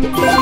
Woo!